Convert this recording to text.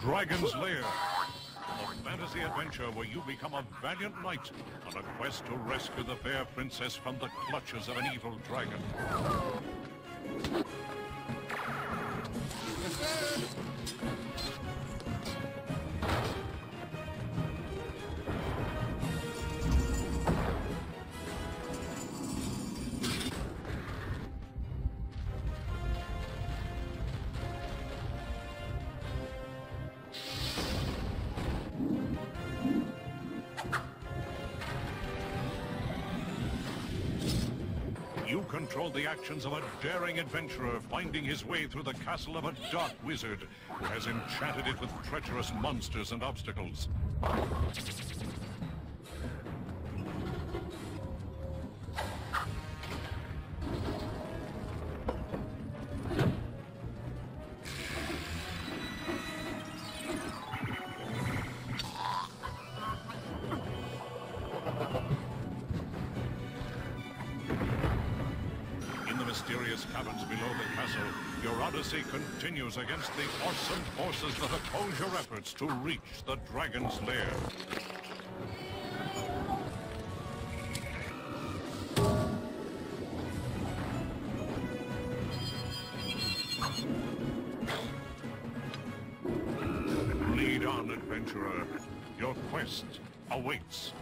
Dragon's Lair. A fantasy adventure where you become a valiant knight on a quest to rescue the fair princess from the clutches of an evil dragon. You control the actions of a daring adventurer finding his way through the castle of a dark wizard who has enchanted it with treacherous monsters and obstacles. Mysterious caverns below the castle, your odyssey continues against the awesome forces that oppose your efforts to reach the dragon's lair. Lead on, adventurer. Your quest awaits.